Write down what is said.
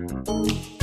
うん。